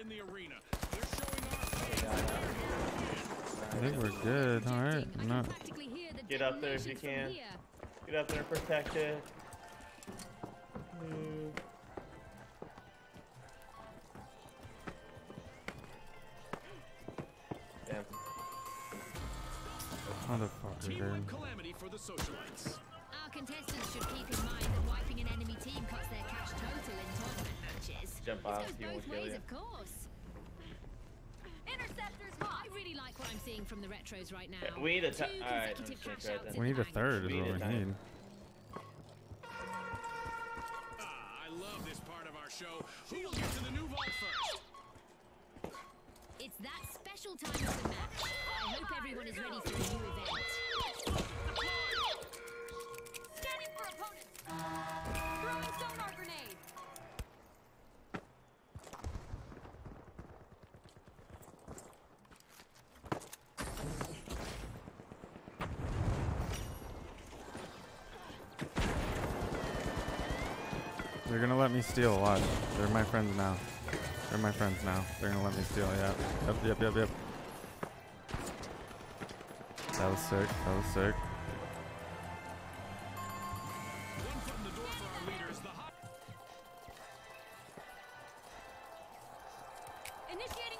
in the arena. They're showing our I think we're good. All right. I I'm not. practically hear the Get up there if you can. Get up there and protect it. Move. Damn. Motherfucker, teamwork dude. Jump this off, goes he won't both kill ways, you. of course. Interceptors hot. I really like what I'm seeing from the retros right now. Yeah, we need a Two ti- alright, I'm consecutive just gonna cash try outs that. in We need a bank. third, is We what we third. need. Ah, I love this part of our show. Who'll get to the new vault first? It's that special time of the match. I hope everyone is ready for a new event. They're gonna let me steal a lot. They're my friends now. They're my friends now. They're gonna let me steal, yeah. Yep, yep, yep, yep. That was sick. That was sick. Initiating